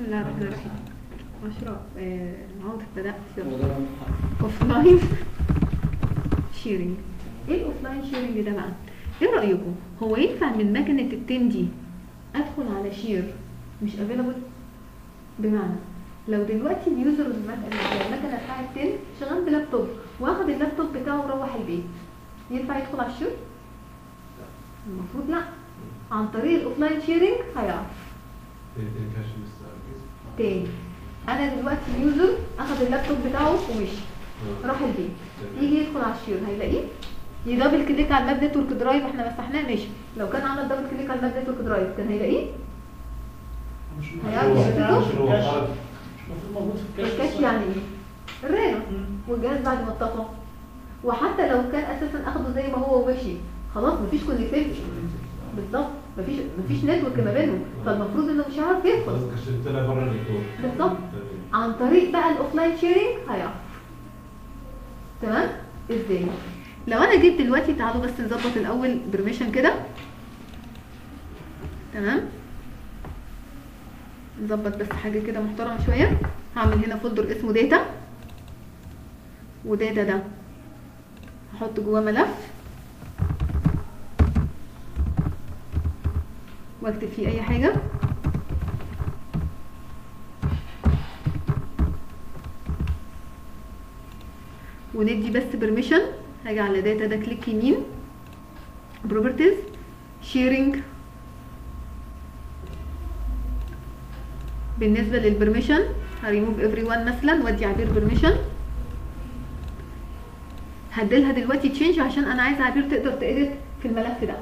بسم الله الرحمن الرحيم. اشرف آه، عودة بدأت هو ده رقم واحد. offline sharing إيه ال offline sharing ده بقى؟ إيه رأيكم؟ هو ينفع من مكنة ال Ten دي أدخل على share مش available بمعنى لو دلوقتي ال user المكنه بتاعت ال Ten شغال بلابتوب واخد اللابتوب بتاعه وروح البيت ينفع يدخل على ال share المفروض لا. عن طريق ال offline sharing هيعرف. تاني. أنا دلوقتي ال user أخد اللابتوب بتاعه ومشي راح البيت. يجي يدخل على ال share. هيلاقيه؟ ي double click على ال map network drive إحنا مسحناه ماشي. لو كان عمل double click على ال map network drive كان هيلاقيه؟ مش هيعرف في ال cache يعني إيه؟ ال RAM مم. والجهاز بعد ما اتطفى. وحتى لو كان أساسا أخده زي ما هو ومشي. خلاص مفيش connectivity بالظبط. مفيش مفيش network ما بينهم. فالمفروض انه مش هيعرف يدخل كشفت لها بره الدكتور بالظبط عن طريق بقى ال offline sharing هيعرف تمام؟ إزاي؟ لو أنا جيت دلوقتي تعالوا بس نظبط الأول permission كده. تمام؟ نظبط بس حاجة كده محترمة شوية. هعمل هنا folder اسمه data و data ده. هحط جواه ملف. واكتب فيه أي حاجة. وندي بس permission هاجي على data ده click يمين. properties sharing بالنسبة لل permission هريموف everyone مثلا وادي عبير permission هديلها دلوقتي change عشان أنا عايزة عبير تقدر ت edit في الملف ده.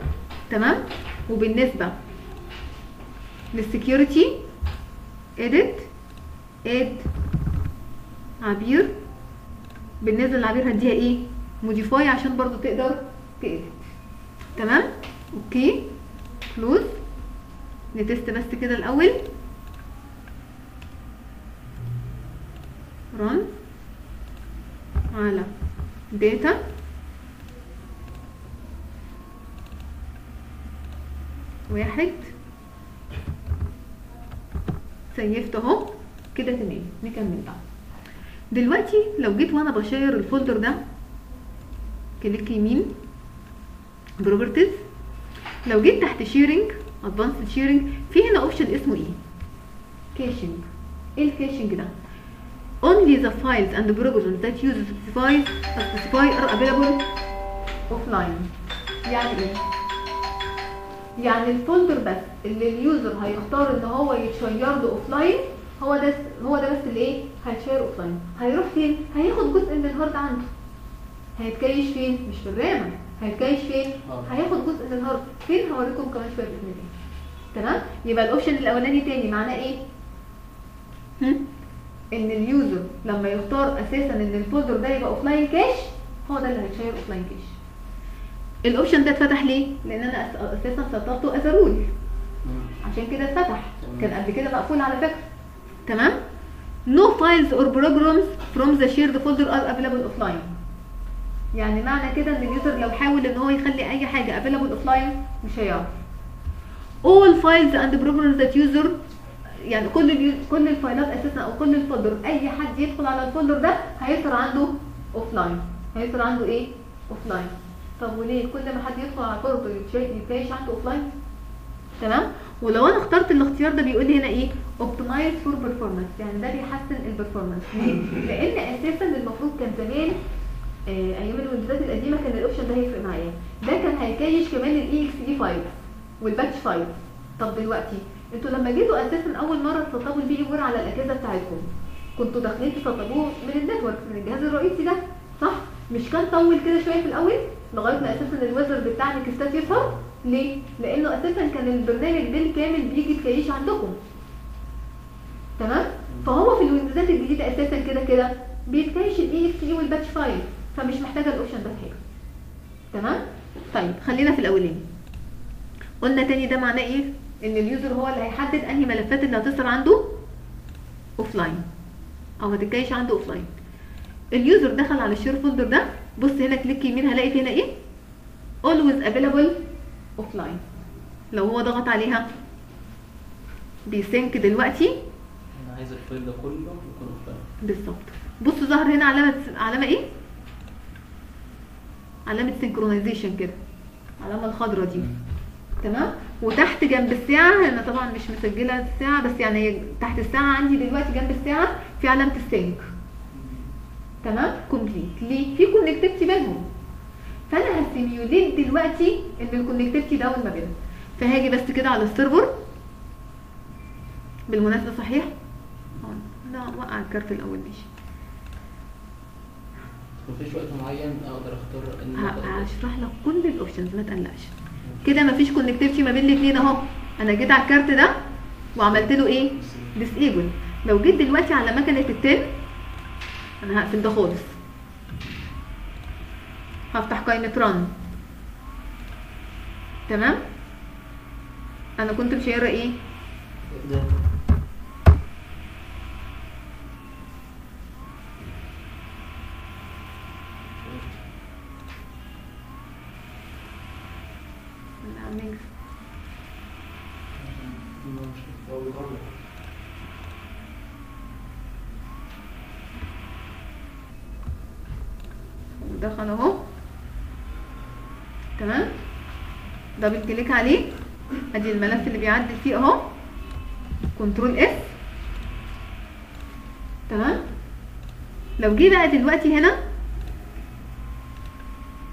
تمام؟ وبالنسبة لل security edit add عبير بالنسبة للعبير هديها إيه؟ modify عشان برضو تقدر ت edit تمام؟ okay. close ن test بس كده الأول. Run. على data. واحد. save ت اهو كده تمام نكمل بقى. دلوقتي لو جيت وأنا ب share ال folder ده click يمين properties لو جيت تحت sharing advanced sharing في هنا option اسمه إيه؟ caching إيه ال caching ده؟ only the files and programs that use specify specify are available offline. يعني إيه؟ يعني ال folder بس اللي ال user هيختار ان هو يت share له offline هو ده هو ده بس اللي إيه هيت share offline هيروح فين؟ هياخد جزء من ال hard عنده. هيت cache فين؟ مش في ال RAM هيت cache فين؟ آه. هياخد جزء من ال hard. فين هوريكم كمان شوية باذن الله تمام؟ يبقى ال option الأولاني تاني معناه إيه؟ هم؟ ان ال user لما يختار أساسا إن ال folder ده يبقى offline cache هو ده اللي هيت share offline cache ال option ده اتفتح ليه؟ لأن أنا أساسا سطبته از role عشان كده اتفتح. كان قبل كده مقفول على فكرة. تمام؟ No files or programs from the shared folder are available offline. يعني معنى كده إن ال user لو حاول إن هو يخلي أي حاجة available offline مش هيعرف. All files and programs that user يعني كل. كل ال file ات أساسا أو كل ال folder أي حد يدخل على ال folder ده هيظهر عنده offline هيظهر عنده إيه؟ offline طب وليه كل ما حد يدخل على ال folder يت cache عنده offline تمام؟ ولو أنا اخترت الاختيار ده بيقول لي هنا إيه؟ optimize for performance يعني ده بيحسن ال performance لأن أساسا المفروض كان زمان آه، أيام ال Windows ات القديمة كان ال option ده هيفرق معايا. ده كان هي cache كمان ال exe file وال batch file طب دلوقتي أنتوا لما جيتوا أساسا أول مرة تسطبوا ال VMware على الأجهزة بتاعتكم. كنتوا داخلين تسطبوه من ال network من الجهاز الرئيسي ده صح؟ مش كان طول كده شوية في الأول؟ لغاية ما أساسا ال wizard بتاع ال next ات يظهر؟ ليه؟ لأنه أساسا كان البرنامج بالكامل بيجي يت cache عندكم. تمام؟ فهو في ال Windows ات الجديدة أساسا كده كده بيت cache ال exe وال batch file فمش محتاجة ال option ده في حاجة تمام؟ طيب خلينا في الأولاني. قلنا تاني ده معناه إيه؟ إن ال user هو اللي هيحدد أنهي ملفات اللي هتظهر عنده offline أو هتت cache عنده offline ال user دخل على ال share folder ده بص هنا click يمين هلاقي هنا إيه؟ always available offline. لو هو ضغط عليها بي sync دلوقتي. عايز ال file ده كله يكون offline بالظبط. بصوا ظهر هنا علامة علامة إيه؟ علامة synchronization كده العلامه الخضراء دي. تمام؟ وتحت جنب الساعة أنا طبعا مش مسجلة الساعة بس يعني تحت الساعة عندي دلوقتي جنب الساعة في علامة ال sync تمام؟ complete ليه؟ في connectivity بينهم. فأنا ه simulate دلوقتي ان ال connectivity down ما بينهم. فهاجي بس كده على ال server. بالمناسبة صحيح؟ آه لا وقع ال card الأول ماشي. مفيش وقت معين أقدر أختار إن هشرح لك كل ال options ما تقلقش. كده مفيش connectivity ما بين الاثنين أهو. أنا جيت على الكارت ده وعملت له إيه؟ disable لو جيت دلوقتي على مكنة ال ten أنا هقفل ده خالص. هفتح قائمه run تمام؟ أنا كنت مشير إيه؟ ده ودخل أهو. تمام؟ double click عليه. ادي الملف اللي بيعدل فيه اهو. control S تمام؟ لو جه بقى دلوقتي هنا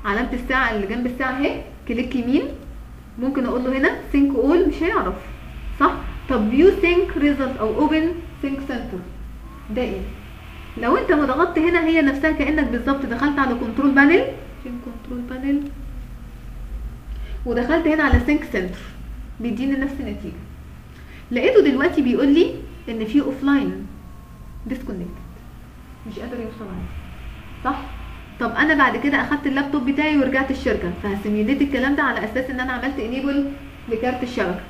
علامة الساعة اللي جنب الساعة اهي click يمين ممكن أقول له هنا sync all مش هيعرف. صح؟ طب view sync result أو open sync center ده إيه؟ لو أنت ما ضغطت هنا هي نفسها كأنك بالظبط دخلت على control panel فين control panel ودخلت هنا على sync center بيديني نفس النتيجة. لقيته دلوقتي بيقول لي إن في offline disconnected مش قادر يوصل عليه. صح؟ طب أنا بعد كده أخدت اللابتوب بتاعي ورجعت الشركة فه simulate الكلام ده على أساس إن أنا عملت enable لكارت الشبكة.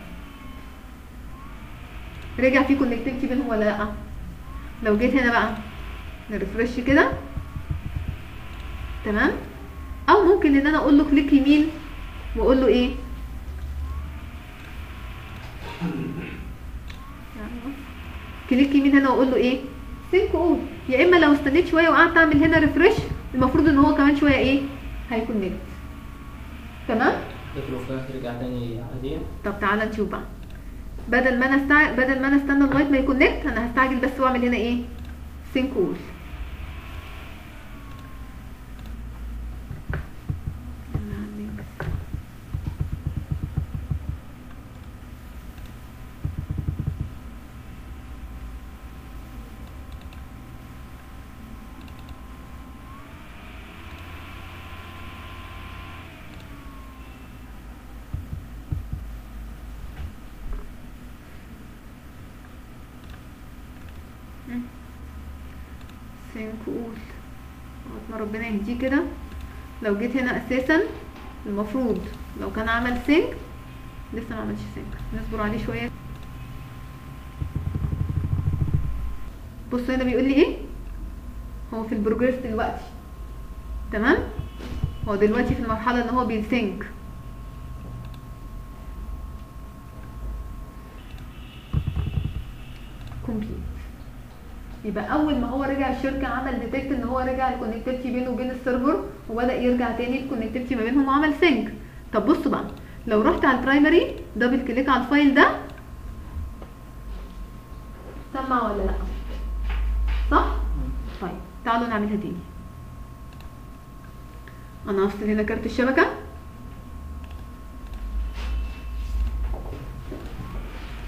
رجع في connectivity بينهم ولا لأ؟ لو جيت هنا بقى ن refresh كده. تمام؟ أو ممكن إن أنا أقول له click يمين واقول له إيه؟ click يمين هنا وأقول له إيه؟ sync all يا إما لو استنيت شوية وقعدت أعمل هنا refresh المفروض إن هو كمان شوية إيه؟ هي connect تمام؟ ده في ال offline هترجع تاني عاديا طب تعالى نشوف بقى. بدل ما أنا استع... بدل ما أنا أستنى لغاية ما ي connect أنا هستعجل بس وأعمل هنا إيه؟ sync all all لغايه ما ربنا يهديه كده. لو جيت هنا أساسا المفروض لو كان عمل sync لسه ما عملش sync نصبر عليه شوية. بص هنا بيقول لي إيه؟ هو في ال progress دلوقتي. تمام؟ هو دلوقتي في المرحلة إن هو بي sync complete يبقى أول ما هو رجع الشركة عمل detect إن هو رجع ال connectivity بينه وبين ال server وبدأ يرجع تاني ال connectivity ما بينهم وعمل sync طب بصوا بقى لو رحت على ال primary double click على ال file ده سمع ولا لأ؟ صح؟ طيب تعالوا نعملها تاني. أنا هفصل هنا كارت الشبكة.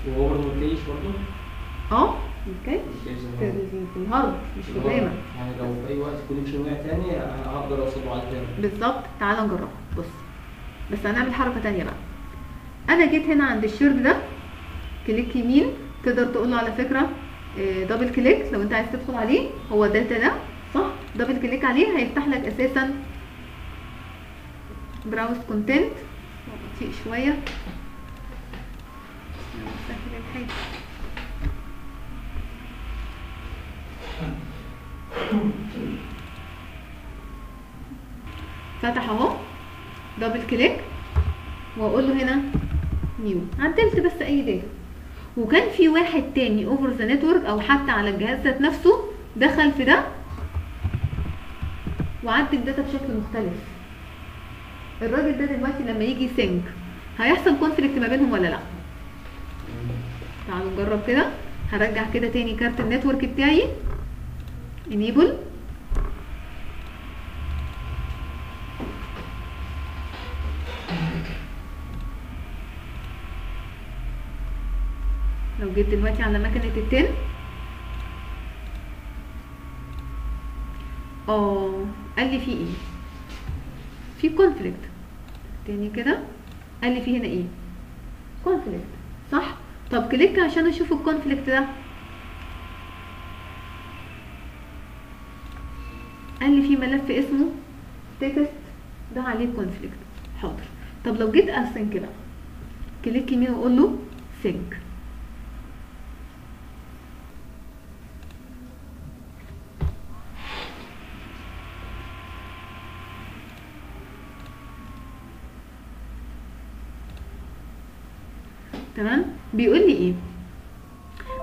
وهو برضه متلاقيش برضه؟ أه؟ okay؟ مش الرامه يعني لو في أي وقت connection وقع تاني هقدر أوصل له على تاني بالظبط. تعالى نجربها بص بس هنعمل حركة تانية بقى. أنا جيت هنا عند ال shared ده click يمين تقدر تقول له على فكرة آه، double click لو أنت عايز تدخل عليه هو data ده صح؟ double click عليه هيفتح لك أساسا browse content بطيء شوية. سهل الحاجة. فتح اهو. double click واقول له هنا new عدلت بس اي data وكان في واحد تاني over the network أو حتى على الجهاز ذات نفسه دخل في ده وعدل ال data بشكل مختلف. الراجل ده دلوقتي لما يجي sync هيحصل conflict ما بينهم ولا لأ؟ تعالوا نجرب كده. هرجع كده تاني كارت ال network بتاعي. Enable. لو جيت دلوقتي على مكنة ال ten آه قال لي في إيه في conflict تاني كده قال لي في هنا إيه conflict صح؟ طب click عشان أشوف ال conflict ده. قال لي في ملف اسمه text ده عليه conflict حاضر. طب لو جيت ا sync بقى click يمين واقول له sync. تمام؟ بيقول لي إيه؟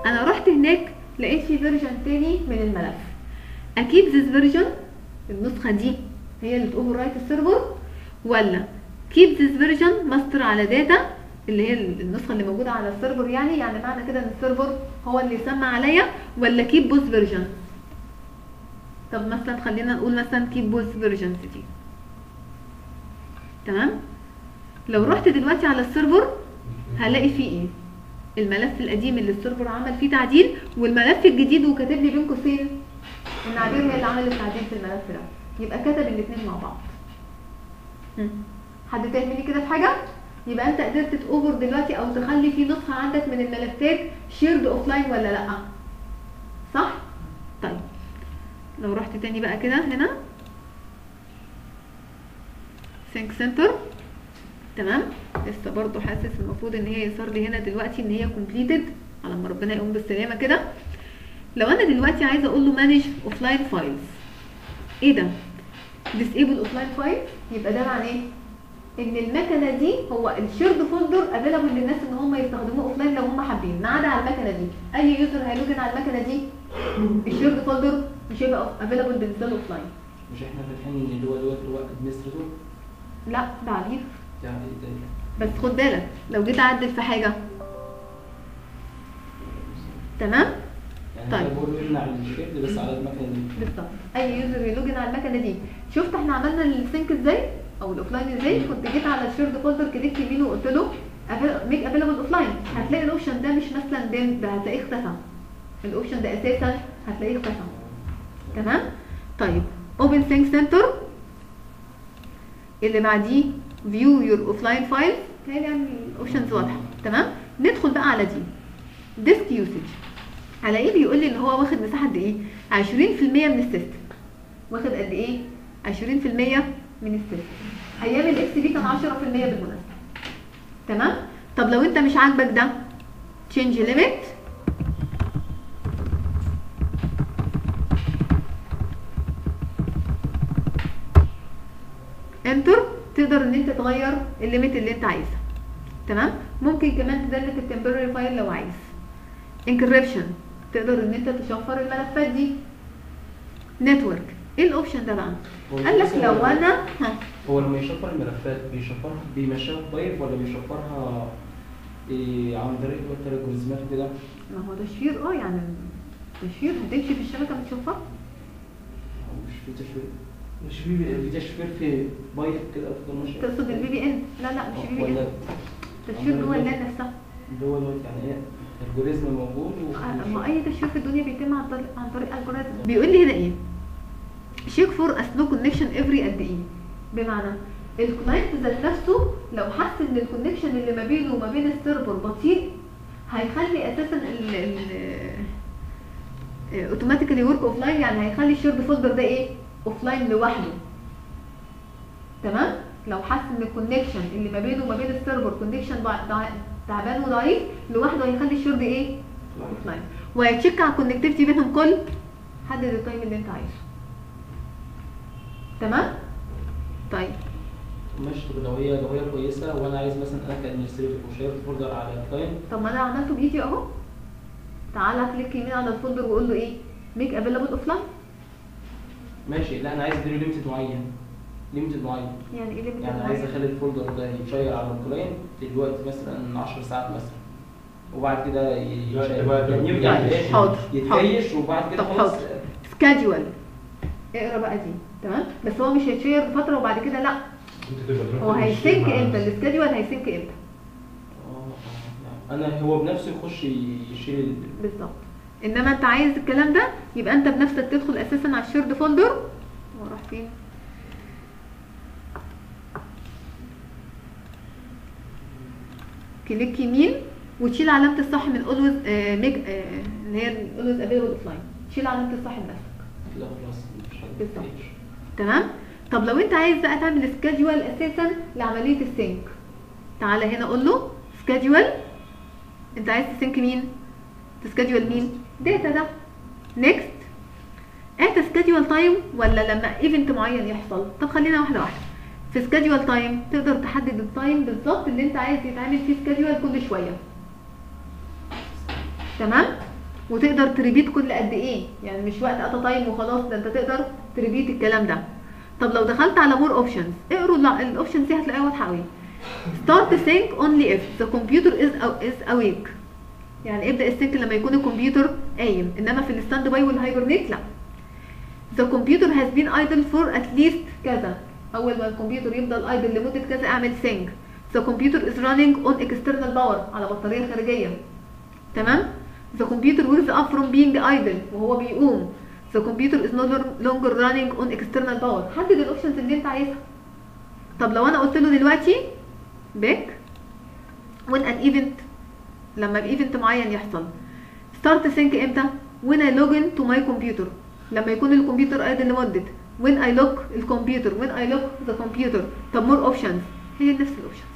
أنا رحت هناك لقيت في فيرجن تاني من الملف. أكيد ذيس فيرجن النسخة دي هي اللي تقوم رايت السيرفر ولا كيب ذيس فيرجن ماستر على داتا اللي هي النسخة اللي موجودة على السيرفر يعني يعني معنى كده إن السيرفر هو اللي يسمى عليا ولا كيب بوث فيرجن طب مثلا خلينا نقول مثلا كيب بوث فيرجنز دي. تمام؟ لو رحت دلوقتي على ال server هلاقي فيه إيه؟ الملف القديم اللي ال server عمل فيه تعديل والملف الجديد وكاتب لي بين قوسين ان عبير هي اللي عملت تعديل في الملف ده يبقى كتب الاثنين مع بعض. حد فاهمني كده في حاجة؟ يبقى أنت قدرت تأوفر دلوقتي أو تخلي في نسخة عندك من الملفات shared offline ولا لأ؟ صح؟ طيب. لو رحت تاني بقى كده هنا. sync center تمام؟ لسه برضو حاسس المفروض إن هي يظهر لي هنا دلوقتي إن هي completed على ما ربنا يقوم بالسلامة كده. لو أنا دلوقتي عايزة أقول له manage offline files إيه ده؟ disable offline files يبقى ده معناه إيه؟ إن المكنة دي هو ال shared folder available للناس إن هم يستخدموه offline لو هم حابين ما عدا على المكنة دي. أي user هي login على المكنة دي ال shared folder مش هيبقى available بالنسبة له offline مش إحنا فاتحين اللي هو دلوقتي اللي هو administrator لا ده ده؟ بس خد بالك لو جيت أعدل في حاجة. تمام؟ طيب. بقول له بس على المكنة دي. بالظبط أي user ي login على المكنة دي. شفت إحنا عملنا ال sync إزاي؟ أو ال offline إزاي؟ كنت جيت على ال shared folder click يمين وقلت له make available offline هتلاقي ال option ده مش مثلا ده هتلاقيه اختفى. ال option ده أساسا هتلاقيه اختفى. تمام؟ طيب. open sync center اللي بعديه view your offline file يعني ال options واضحة. تمام؟ ندخل بقى على دي. disk usage هلاقيه بيقول لي إن هو واخد مساحة قد إيه؟ 20% من ال system. واخد قد إيه؟ 20% من ال system. أيام ال XP كان 10% بالمناسبة. تمام؟ طب لو أنت مش عاجبك ده change limit enter تقدر إن أنت تغير ال limit اللي أنت عايزها. تمام؟ ممكن كمان ت delete ال temporary file لو عايز. encryption تقدر إن أنت تشفر الملفات دي؟ نتورك إيه الاوبشن ده بقى؟ قال لك لو أنا هو لما يشفر الملفات بيشفرها بيمشيها بايب ولا بيشفرها إيه عن طريق مثلا الجوريزمات وكده ما هو تشفير آه يعني تشفير. هتمشي في الشبكة أو مش في تشفير. مش في في تشفير في بايب كده افضل ماشي تقصد البي بي ان لا لا مش بي ولا ان تشفير جوه اللان نفسها. هو دلوقتي يعني إيه؟ الجوريزم موجود آه، ما أي تشفير في الدنيا بيتم عن طريق عن طريق الجوريزم بيقول لي هنا إيه؟ check for a slow connection every قد إيه؟ بمعنى ال client ذات نفسه لو حس إن ال connection اللي ما بينه وما بين ال server بطيء هيخلي أساسا ال ال automatically work offline يعني هيخلي ال shared folder ده إيه؟ offline لوحده. تمام؟ لو حس إن ال connection اللي ما بينه وما بين ال server connection تعبان وضعيف لوحده هيخلي ال shared إيه offline وهي check على ال connectivity بينهم كل حدد ال time اللي أنت عايزه. تمام؟ طيب. ماشي طب لو هي لو هي كويسة. وأنا عايز مثلا أنا ك administrator و shared folder على ال client طب ما أنا عملته بإيدي أهو. تعالى click يمين على ال folder وقول له إيه؟ make available offline ماشي لا أنا عايز اديله limited معين. limited معين يعني إيه اللي يعني عايز أخلي الفولدر ده يتشير على ال client دلوقتي مثلا 10 ساعات مثلا. وبعد كده يعني يرجع للاخر حاضر، يت cache وبعد كده طب خلاص. حاضر. schedule اقرأ بقى دي. تمام؟ بس هو مش هيت share فتره وبعد كده لا. هو مع- إمتى ال schedule هي sync إمتى؟ أنا هو بنفسه يخش يشيل ال- بالظبط. إنما أنت عايز الكلام ده يبقى أنت بنفسك تدخل أساسا على ال shared folder وأروح فين؟ click يمين وتشيل علامة الصح من always make اللي هي always available offline تشيل علامة الصح بنفسك بالظبط. تمام؟ طب لو انت عايز بقى تعمل schedule أساسا لعملية ال sync تعالى هنا قول له schedule انت عايز ت sync مين؟ ت schedule مين؟ data ده. next انت schedule time ولا لما event معين يحصل؟ طب خلينا واحدة واحدة. في schedule time تقدر تحدد ال time بالظبط اللي انت عايز يتعمل فيه schedule كل شوية. تمام؟ وتقدر ت repeat كل قد إيه. يعني مش وقت at time وخلاص ده انت تقدر ت repeat الكلام ده. طب لو دخلت على more options اقروا ال options دي هتلاقيها واضحة قوي start sync only if the computer is is awake. يعني ابدأ السync لما يكون الكمبيوتر قايم. إنما في ال standby وال hibernate لا. The computer has been idle for at least كذا. اول ما الكمبيوتر يفضل idle لمده كذا اعمل sync the computer is running on external power على بطاريه خارجيه تمام the computer wakes up from being idle وهو بيقوم the computer is no longer running on external power حدد ال options اللي انت عايزها طب لو أنا قلت له دلوقتي back when an event لما ال event معين يحصل start sync إمتى when I log in to my computer لما يكون الكمبيوتر قاعد لمدة when I lock الكمبيوتر when I lock the computer طب more options. هي نفس ال options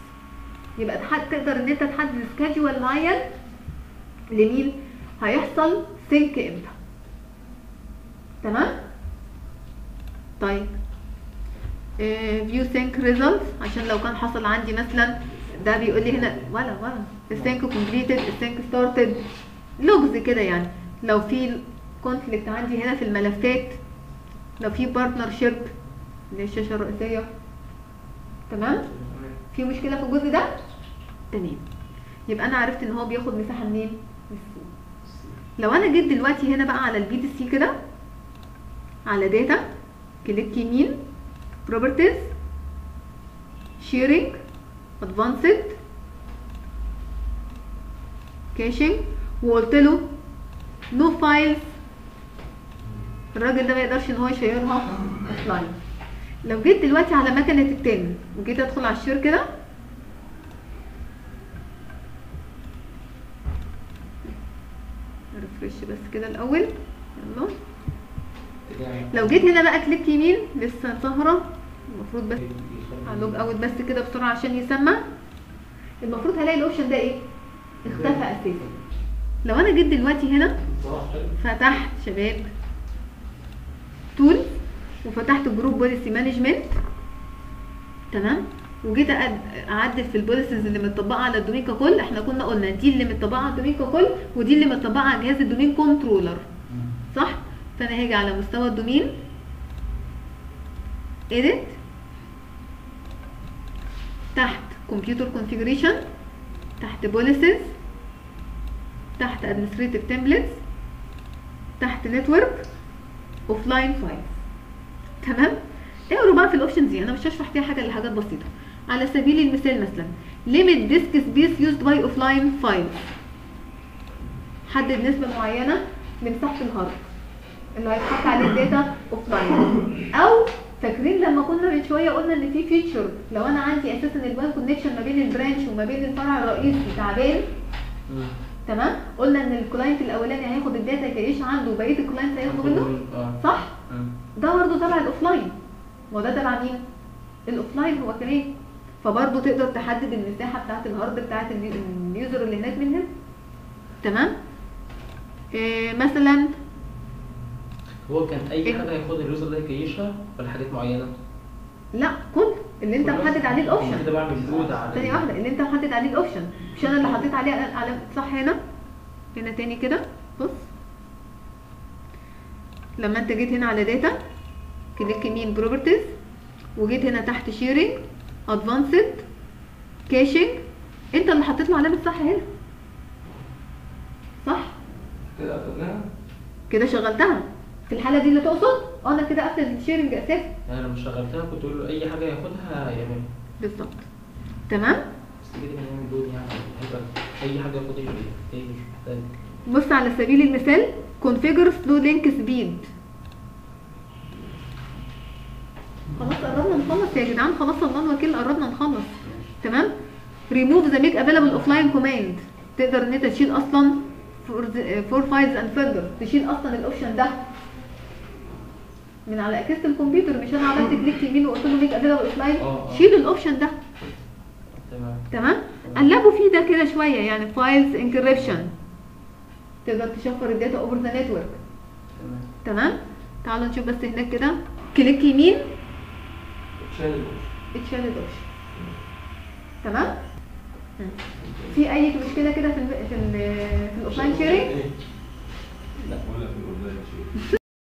يبقى تقدر إن أنت تحدد schedule معين لمين هيحصل sync إمتى. تمام؟ طيب. view sync results عشان لو كان حصل عندي مثلا ده بيقول لي هنا ولا ولا ال sync completed ال sync started logs كده يعني. لو في conflict عندي هنا في الملفات لو في partnership اللي هي الشاشه الرئيسية. تمام؟ في مشكلة في الجزء ده؟ تمام. يبقى أنا عرفت إن هو بياخد مساحة منين؟ من ال C. لو أنا جيت دلوقتي هنا بقى على ال PDC كده على data click يمين properties sharing advanced caching وقلت له no files الراجل ده ما يقدرش إن هو يشيرها offline لو جيت دلوقتي على مكنة ال ten وجيت أدخل على ال share كده refresh بس كده الأول. يلا. لو جيت هنا بقى click يمين لسه ظاهرة. المفروض بس ه log out بس كده بسرعة عشان يسمى المفروض هلاقي ال option ده إيه؟ اختفى أساسا. لو أنا جيت دلوقتي هنا فتحت شباب. وفتحت group policy management تمام؟ وجيت أعدل في ال policies اللي متطبقة على ال domain ككل إحنا كنا قلنا دي اللي متطبقة على ال domain ككل ودي اللي متطبقة على جهاز ال domain controller صح؟ فأنا هاجي على مستوى ال domain. Edit. تحت computer configuration. تحت policies. تحت administrative templates. تحت network. offline files. تمام؟ اقروا بقى في ال options دي؟ أنا مش هشرح فيها حاجة إلا حاجات بسيطة. على سبيل المثال مثلا limit disk space used by offline files. حدد نسبة معينة لمساحه ال hard اللي هيتحط عليه ال data offline أو فاكرين لما كنا من شوية قلنا إن في feature لو أنا عندي أساسا ال WAN connection ما بين ال branch وما بين الفرع الرئيسي تعبان تمام؟ قلنا إن ال client الأولاني هياخد ال data يعيش عنده وبقية ال client هياخدوا منه آه. صح؟ ده برضه تبع ال offline ما ده تبع مين؟ ال offline هو كمان فبرضه تقدر تحدد المساحه بتاعة ال hard ال u- ال user اللي هناك منهم تمام؟ إيه مثلا هو كان أي إيه؟ حاجة هياخد ال user ده يكيشها ولا حاجات معينة؟ لا كل اللي أنت محدد عليه ال option كده بعمل load على ثانية واحدة اللي أنت محدد عليه ال option مش أنا اللي حطيت عليه علامة صح هنا؟ هنا تاني كده. بص. لما انت جيت هنا على data click يمين properties وجيت هنا تحت sharing advanced caching انت اللي حطيت له علامة صح هنا. صح؟ كده قفلناها؟ كده شغلتها. في الحالة دي اللي تقصد؟ آه أنا كده قفلت ال sharing اساسي يعني لما شغلتها كنت أقول له أي حاجة ياخدها يعملها بالظبط. تمام؟ بس كده هنعمل load يعني هيبقى أي حاجة ياخدها محتاج. بص على سبيل المثال configure slow link speed. خلاص قربنا نخلص يا جدعان خلاص الله الوكيل قربنا نخلص. تمام؟ Remove the make available offline command. تقدر إن أنت تشيل أصلا for files and folder. تشيل أصلا ال option ده. من على اجهزه الكمبيوتر مش أنا عملت click يمين وقلت له available offline. آه، آه. شيل ال option ده. تمام. تمام؟ قلبوا فيه ده كده شوية يعني files encryption تقدر تشفر ال data over the network تمام. تعالوا نشوف بس هناك كده. click يمين. اتشالت option تمام؟ في أي مشكلة كده في الـ في ال offline sharing لا ولا في ال offline sharing